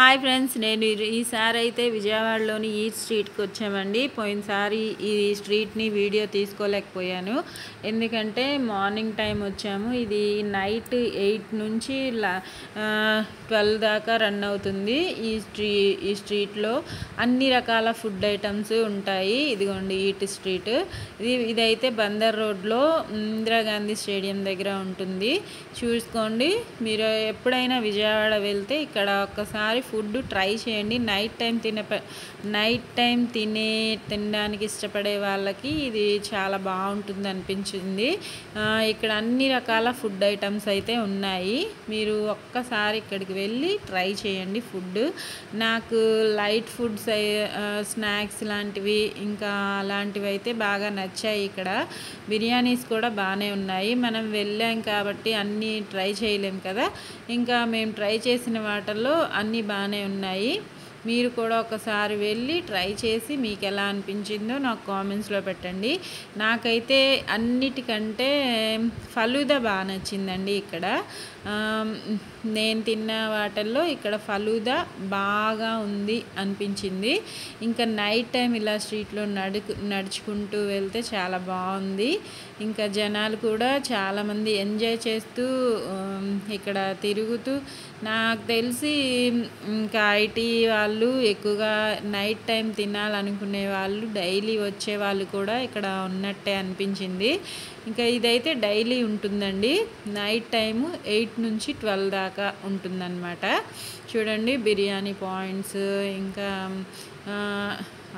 Hi friends నేను ఈ- ఈసారి అయితే విజయవాడలోని ఈ స్ట్రీట్కి వచ్చామండి. పోయినసారి ఈ స్ట్రీట్ని వీడియో తీసుకోలేకపోయాను. ఎందుకంటే మార్నింగ్ టైం వచ్చాము. ఇది నైట్ ఎయిట్ నుంచి ట్వెల్వ్ దాకా రన్ అవుతుంది ఈ స్ట్రీ ఈ స్ట్రీట్లో. అన్ని రకాల ఫుడ్ ఐటమ్స్ ఉంటాయి. ఇదిగోండి ఈట్ స్ట్రీట్. ఇది ఇదైతే బందర్ రోడ్లో ఇందిరాగాంధీ స్టేడియం దగ్గర ఉంటుంది. చూసుకోండి మీరు ఎప్పుడైనా విజయవాడ వెళ్తే ఇక్కడ ఒక్కసారి ఫుడ్ ట్రై చేయండి. నైట్ టైం తినే నైట్ టైం తినే తినడానికి ఇష్టపడే వాళ్ళకి ఇది చాలా బాగుంటుంది అనిపించింది. ఇక్కడ అన్ని రకాల ఫుడ్ ఐటమ్స్ అయితే ఉన్నాయి. మీరు ఒక్కసారి ఇక్కడికి వెళ్ళి ట్రై చేయండి ఫుడ్ నాకు లైట్ ఫుడ్స్ స్నాక్స్ లాంటివి ఇంకా అలాంటివి అయితే బాగా నచ్చాయి ఇక్కడ. బిర్యానీస్ కూడా బాగానే ఉన్నాయి. మనం వెళ్ళాం కాబట్టి అన్నీ ట్రై చేయలేం కదా. ఇంకా మేము ట్రై చేసిన వాటిల్లో అన్నీ బాగానే ఉన్నాయి. మీరు కూడా ఒకసారి వెళ్ళి ట్రై చేసి మీకు ఎలా అనిపించిందో నాకు కామెంట్స్లో పెట్టండి. నాకైతే అన్నిటికంటే ఫలూదా బాగా నచ్చిందండి ఇక్కడ. నేను తిన్న వాటల్లో ఇక్కడ ఫలూదా బాగా ఉంది అనిపించింది. ఇంకా నైట్ టైం ఇలా స్ట్రీట్లో నడుకు నడుచుకుంటూ వెళ్తే చాలా బాగుంది. ఇంకా జనాలు కూడా చాలామంది ఎంజాయ్ చేస్తూ ఇక్కడ తిరుగుతూ. నాకు తెలిసి ఇంకా ఐటీ వాళ్ళు ఎక్కువగా నైట్ టైం తినాలనుకునే వాళ్ళు డైలీ వచ్చే వాళ్ళు కూడా ఇక్కడ ఉన్నట్టే అనిపించింది. ఇంకా ఇదైతే డైలీ ఉంటుందండి. నైట్ టైము ఎయిట్ నుంచి ట్వెల్వ్ దాకా ఉంటుందన్నమాట. చూడండి బిర్యానీ పాయింట్స్ ఇంకా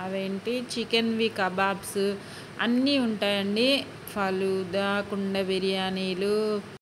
అవేంటి? అవేంటి చికెన్వి కబాబ్స్ అన్నీ ఉంటాయండి. ఫలూదా కుండ బిర్యానీలు.